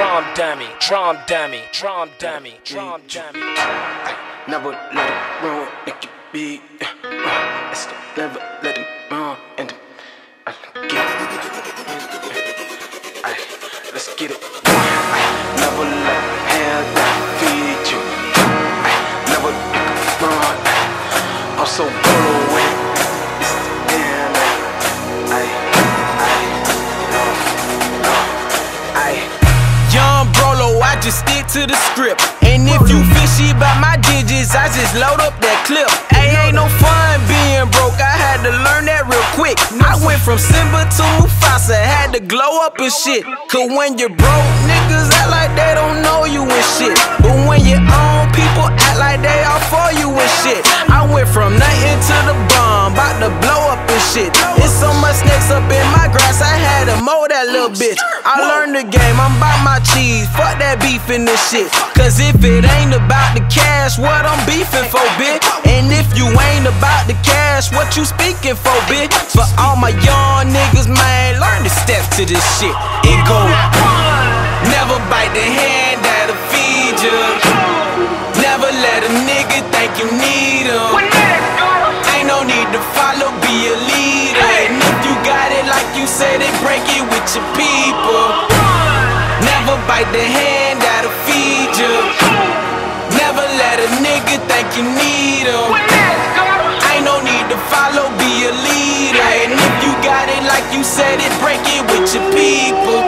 drum dummy, drum dummy, drum dummy, drum dummy. Never let it make it be. Just stick to the script. And if you fishy about my digits, I just load up that clip. Hey, ain't no fun being broke, I had to learn that real quick. I went from Simba to Mufasa, had to glow up and shit. Cause when you're broke, niggas act like they don't know you and shit. But when you own people, act like they all for you and shit. I went from nothing to the bomb, bout to blow up and shit. It's so much snakes up in my mow that little bitch. I learned the game, I'm about my cheese. Fuck that beef and this shit. Cause if it ain't about the cash, what I'm beefing for, bitch? And if you ain't about the cash, what you speaking for, bitch? For all my young niggas, man, learn the steps to this shit. It go. Never bite the hand that'll feed you. Never let a nigga think you need him. Ain't no need to follow, be a said it, break it with your people. Never bite the hand that'll feed you. Never let a nigga think you need him. Ain't no need to follow, be a leader. And if you got it like you said it, break it with your people.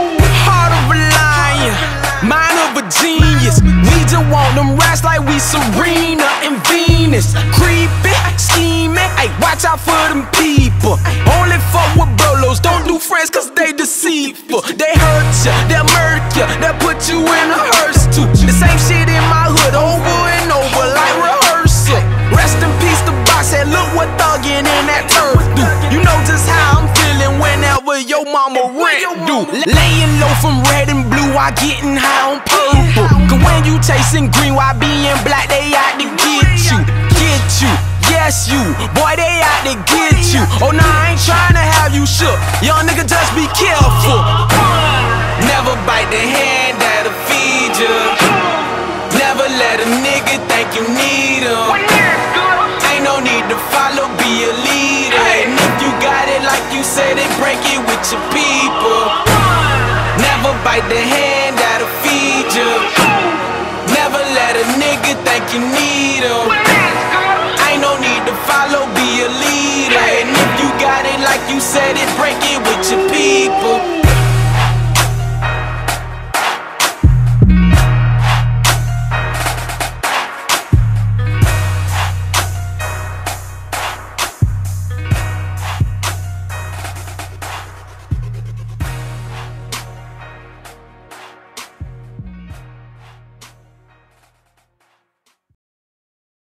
Heart of a lion, mind of a genius. We just want them rats like we Serena and Venus. Creepy, scheming, hey, watch out for them people. Only fuck with don't do friends cause they deceitful. They hurt ya, they'll murk ya, they'll put you in a hearse too. The same shit in my hood over and over like rehearsal. Rest in peace, the box said, look what thuggin' in that turf do. You know just how I'm feeling whenever your mama rent do. Laying low from red and blue, I getting high on purple. Cause when you chasing green, why being black, they out to get you, get you. Yes, you, boy, they out to get you. Oh, nah, I ain't trying you shook. Young nigga, just be careful. Never bite the hand that'll feed you. Never let a nigga think you need him. Ain't no need to follow, be a leader. And if you got it like you said it, break it with your people. Never bite the hand that'll feed you. Never let a nigga think you need Said it, break it with your people.